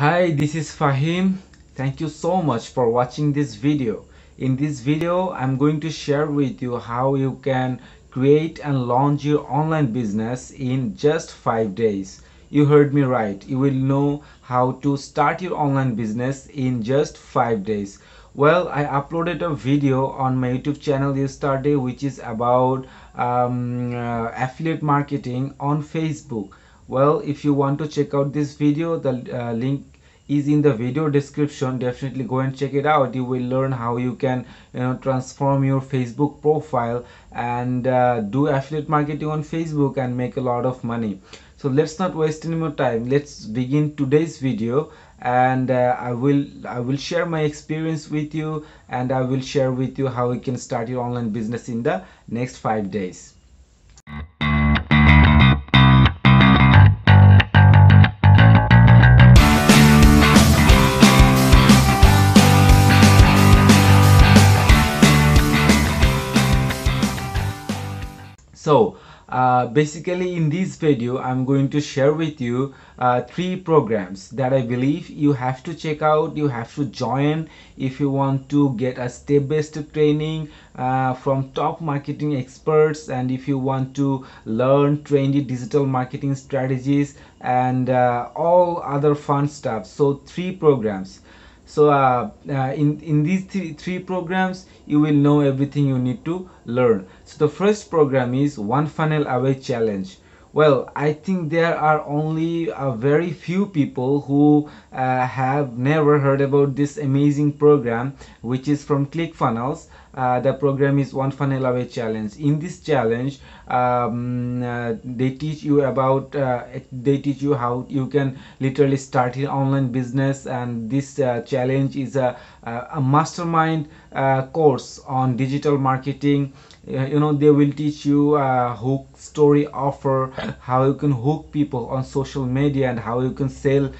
Hi, this is Fahim. Thank you so much for watching this video. In this video, I'm going to share with you how you can create and launch your online business in just 5 days. You heard me right. You will know how to start your online business in just 5 days. Well, I uploaded a video on my YouTube channel yesterday which is about um, uh, affiliate marketing on Facebook well if you want to check out this video the uh, link is in the video description. Definitely go and check it out. You will learn how you can you know transform your facebook profile and uh, do affiliate marketing on facebook and make a lot of money. So let's not waste any more time. Let's begin today's video and uh, i will i will share my experience with you and i will share with you how you can start your online business in the next five days so uh, basically in this video I'm going to share with you uh, three programs that I believe you have to check out you have to join if you want to get a step-by-step training uh, from top marketing experts and if you want to learn trendy digital marketing strategies and uh, all other fun stuff. So three programs so uh, uh, in in these three, three programs you will know everything you need to learn. So the first program is one funnel away challenge well i think there are only a very few people who uh, have never heard about this amazing program which is from clickfunnels. Uh, the program is one funnel away challenge. In this challenge um, uh, they teach you about uh, they teach you how you can literally start an online business and this uh, challenge is a, a mastermind uh, course on digital marketing you know they will teach you hook story offer how you can hook people on social media and how you can sell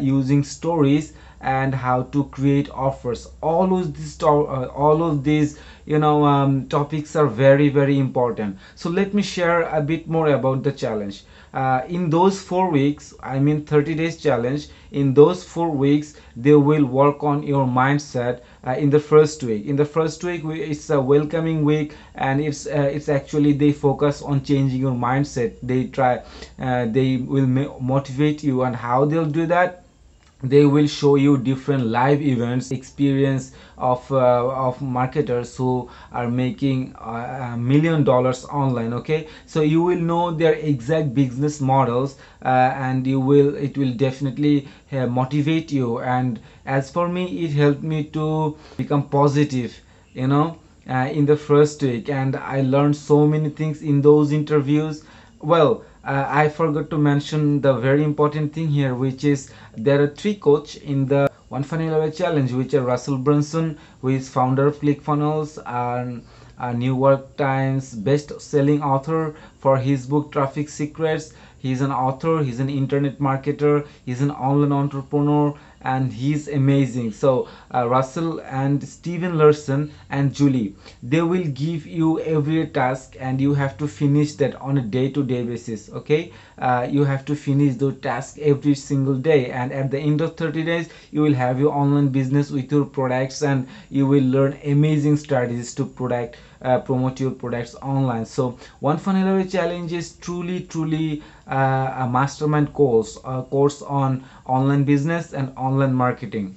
using stories and how to create offers. All of these uh, all of these you know um, topics are very very important. So let me share a bit more about the challenge uh, in those four weeks i mean 30 days challenge in those four weeks they will work on your mindset uh, in the first week. In the first week it's a welcoming week and it's uh, it's actually they focus on changing your mindset. They try uh, they will motivate you and how they'll do that they will show you different live events experience of uh, of marketers who are making uh, a million dollars online okay? So you will know their exact business models uh, and you will it will definitely uh, motivate you. And as for me it helped me to become positive you know uh, in the first week. And i learned so many things in those interviews. Well uh, I forgot to mention the very important thing here which is there are three coach in the one funnel away challenge which are Russell Brunson who is founder of ClickFunnels and New York Times best selling author for his book Traffic Secrets. He's an author he's an internet marketer he's an online entrepreneur and he's amazing. So uh, russell and Stephen Larsen and julie they will give you every task and you have to finish that on a day-to-day -day basis okay? Uh, you have to finish the task every single day and at the end of 30 days you will have your online business with your products and you will learn amazing strategies to product uh, promote your products online. So one funnel challenge is truly truly uh, a mastermind course a course on online business and online marketing.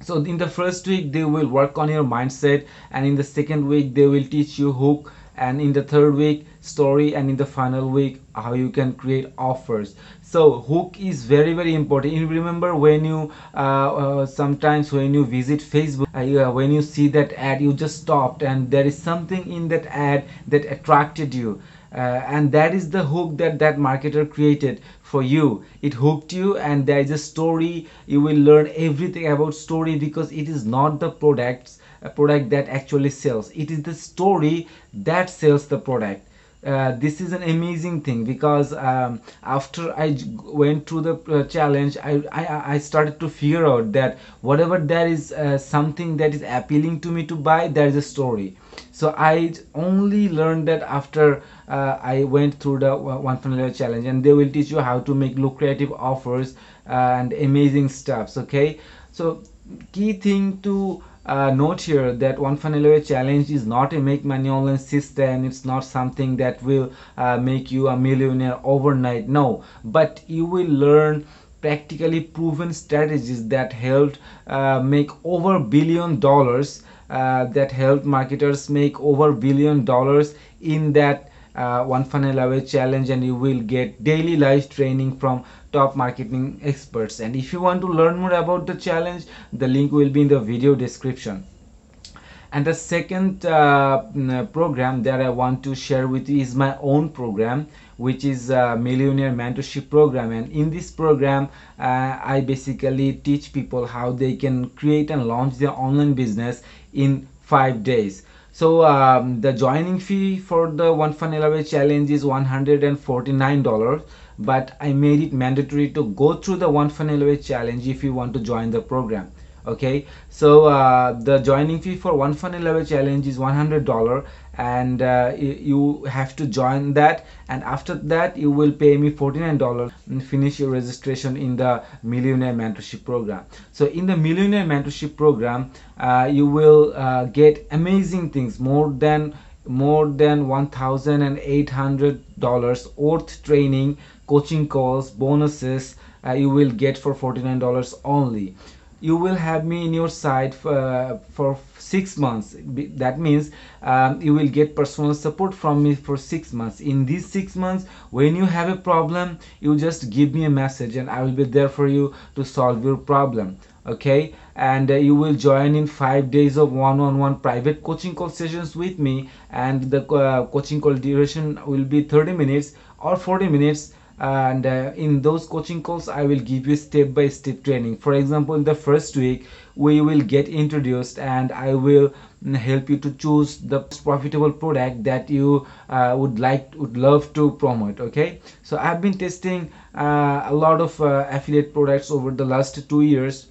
So in the first week they will work on your mindset and in the second week they will teach you hook and in the third week story and in the final week how you can create offers. So hook is very very important. You remember when you uh, uh, sometimes when you visit facebook uh, when you see that ad you just stopped and there is something in that ad that attracted you. Uh, and that is the hook that that marketer created for you. It hooked you and there is a story. You will learn everything about story because it is not the products a product that actually sells it is the story that sells the product uh, this is an amazing thing because um, after I went through the uh, challenge, I, I, I started to figure out that whatever there is uh, something that is appealing to me to buy, there is a story. So I only learned that after uh, I went through the one funnel challenge, and they will teach you how to make lucrative offers and amazing stuffs. Okay, so key thing to uh, note here that one funnel away challenge is not a make money online system. It's not something that will uh, make you a millionaire overnight. No. But you will learn practically proven strategies that helped uh, make over billion dollars uh, that helped marketers make over billion dollars in that uh, one funnel away challenge and you will get daily live training from top marketing experts. And if you want to learn more about the challenge the link will be in the video description. And the second uh, program that i want to share with you is my own program which is a millionaire mentorship program. And in this program uh, i basically teach people how they can create and launch their online business in five days so um, the joining fee for the one funnel away challenge is 149 dollars but i made it mandatory to go through the one funnel away challenge if you want to join the program okay? So uh, the joining fee for one funnel level challenge is 100 dollar and uh, you have to join that and after that you will pay me 49 dollars and finish your registration in the millionaire mentorship program. So in the millionaire mentorship program uh, you will uh, get amazing things more than more than 1800 dollars worth training coaching calls bonuses uh, you will get for 49 dollars only you will have me in your side for, for six months. That means um, you will get personal support from me for six months. In these six months when you have a problem you just give me a message and i will be there for you to solve your problem okay? And uh, you will join in five days of one-on-one private coaching call sessions with me and the uh, coaching call duration will be 30 minutes or 40 minutes and uh, in those coaching calls i will give you step by step training. For example in the first week we will get introduced and i will help you to choose the most profitable product that you uh, would like would love to promote okay? So i've been testing uh, a lot of uh, affiliate products over the last two years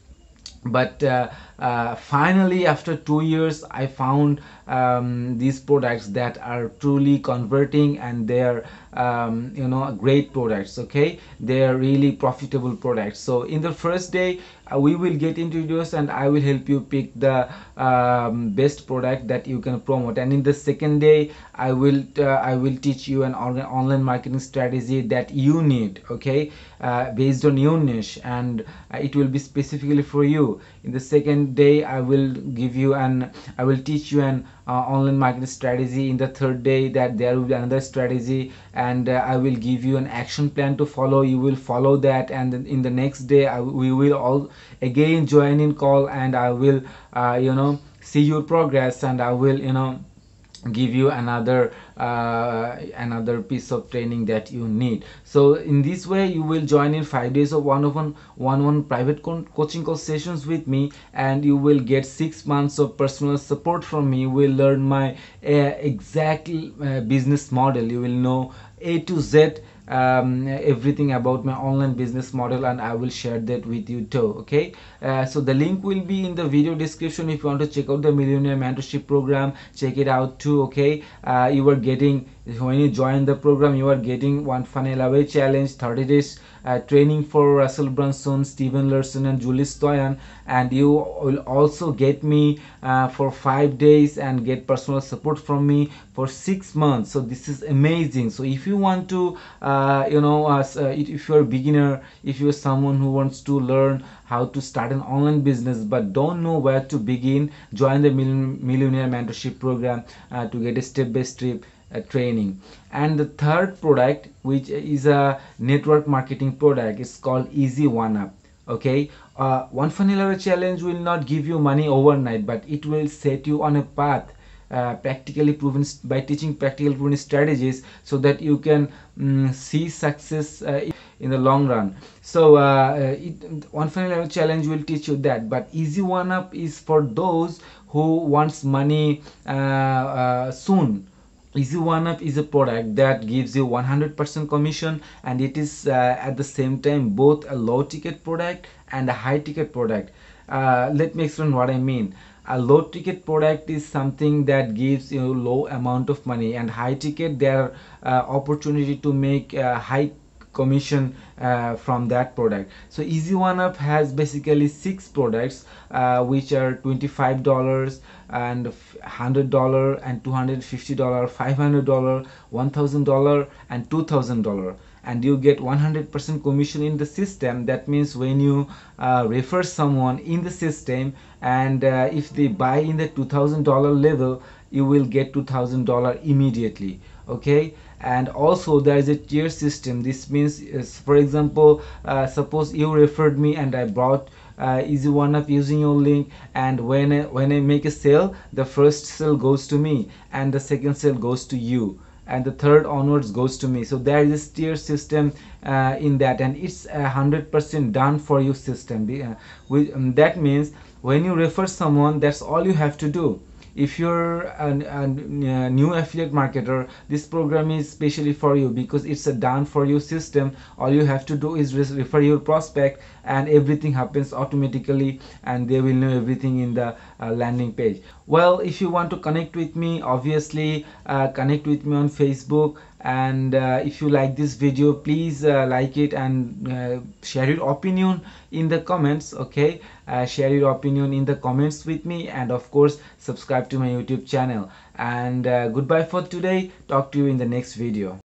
but uh, uh, finally after two years i found um, these products that are truly converting and they're um, you know great products okay? They are really profitable products. So in the first day uh, we will get introduced and i will help you pick the um, best product that you can promote. And in the second day i will uh, i will teach you an online marketing strategy that you need okay? Uh, based on your niche and uh, it will be specifically for you. In the second day i will give you an i will teach you an uh, online marketing strategy. In the third day that there will be another strategy and uh, i will give you an action plan to follow. You will follow that and then in the next day I, we will all again join in call and i will uh, you know see your progress and i will you know give you another uh, another piece of training that you need. So in this way you will join in five days of one-on-one one-on private co coaching sessions with me and you will get six months of personal support from me. You will learn my uh, exact uh, business model. You will know a to z um, everything about my online business model and I will share that with you too okay? Uh, so the link will be in the video description if you want to check out the millionaire mentorship program. Check it out too okay? Uh, you are getting when you join the program you are getting one funnel away challenge 30 days uh, training for Russell Brunson, Stephen Larsen and Julie Stoian. And you will also get me uh, for five days and get personal support from me for six months. So this is amazing. So if you want to uh, you know as uh, if you're a beginner if you're someone who wants to learn how to start an online business but don't know where to begin join the millionaire mentorship program uh, to get a step-by-step -step training. And the third product which is a network marketing product is called easy one up okay? Uh, one funnel challenge will not give you money overnight but it will set you on a path uh, practically proven by teaching practical proven strategies so that you can um, see success uh, in the long run. So uh, it, one funnel challenge will teach you that but easy one up is for those who wants money uh, uh, soon easy one up is a product that gives you 100% commission and it is uh, at the same time both a low ticket product and a high ticket product. Uh, let me explain what i mean. A low ticket product is something that gives you low amount of money and high ticket there uh, opportunity to make uh, high commission uh, from that product. So easy one up has basically six products uh, which are 25 dollars and hundred dollar and 250 dollar 500 dollar 1000 dollar and 2000 dollar. And you get 100% commission in the system. That means when you uh, refer someone in the system and uh, if they buy in the $2000 level you will get $2000 immediately okay? And also there is a tier system. This means for example uh, suppose you referred me and i brought uh, easy one up using your link and when I, when I make a sale the first sale goes to me and the second sale goes to you and the third onwards goes to me. So there is a tier system uh, in that and it's a hundred percent done for you system. Uh, with, um, that means when you refer someone that's all you have to do if you're a, a, new affiliate marketer this program is specially for you because it's a done for you system. All you have to do is refer your prospect and everything happens automatically and they will know everything in the uh, landing page. Well if you want to connect with me obviously uh, connect with me on facebook and uh, if you like this video please uh, like it and uh, share your opinion in the comments okay? Uh, share your opinion in the comments with me and of course subscribe to my youtube channel. And uh, goodbye for today. Talk to you in the next video